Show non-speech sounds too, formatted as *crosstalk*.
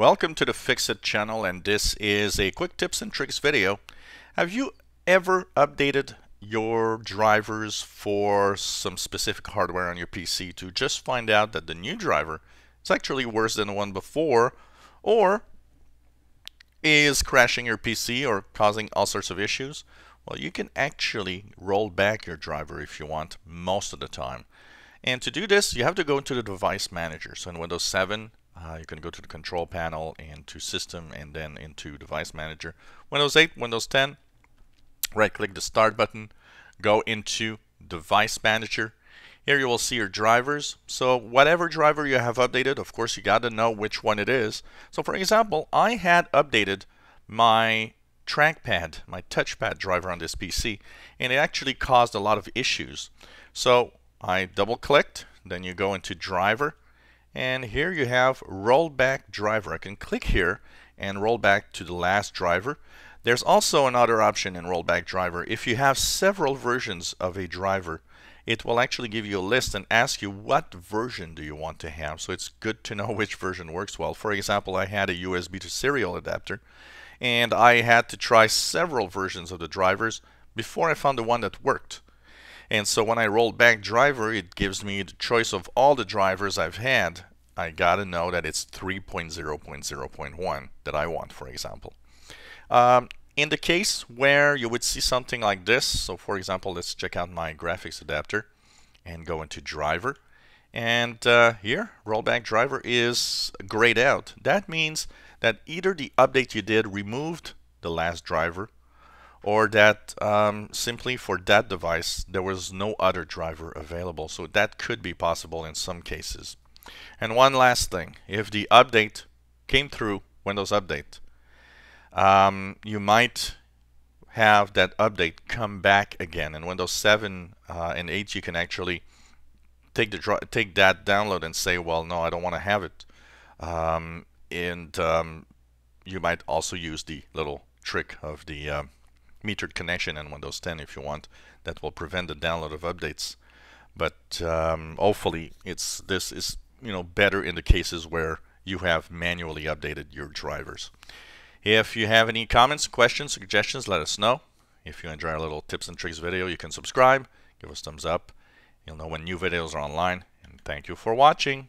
Welcome to the Fixit channel and this is a quick tips and tricks video. Have you ever updated your drivers for some specific hardware on your PC to just find out that the new driver is actually worse than the one before or is crashing your PC or causing all sorts of issues? Well, you can actually roll back your driver if you want most of the time. And to do this, you have to go into the device manager. So in Windows 7, uh, you can go to the control panel and to system and then into device manager. Windows 8, Windows 10, right click the start button, go into device manager. Here you will see your drivers. So whatever driver you have updated, of course you got to know which one it is. So for example, I had updated my trackpad, my touchpad driver on this PC, and it actually caused a lot of issues. So I double clicked, then you go into driver, and here you have rollback driver. I can click here and roll back to the last driver. There's also another option in rollback driver. If you have several versions of a driver, it will actually give you a list and ask you what version do you want to have. So it's good to know *laughs* which version works well. For example, I had a USB to serial adapter and I had to try several versions of the drivers before I found the one that worked. And so when I roll back driver, it gives me the choice of all the drivers I've had. I gotta know that it's 3.0.0.1 that I want, for example. Um, in the case where you would see something like this, so for example, let's check out my graphics adapter and go into driver. And uh, here, rollback driver is grayed out. That means that either the update you did removed the last driver or that um, simply for that device there was no other driver available. So that could be possible in some cases. And one last thing, if the update came through Windows Update, um, you might have that update come back again. In Windows 7 uh, and 8 you can actually take the take that download and say, well, no, I don't want to have it. Um, and um, you might also use the little trick of the uh, metered connection in Windows 10 if you want. That will prevent the download of updates. But um, hopefully, it's this is you know better in the cases where you have manually updated your drivers. If you have any comments, questions, suggestions, let us know. If you enjoy our little tips and tricks video, you can subscribe, give us thumbs up. You'll know when new videos are online. And thank you for watching.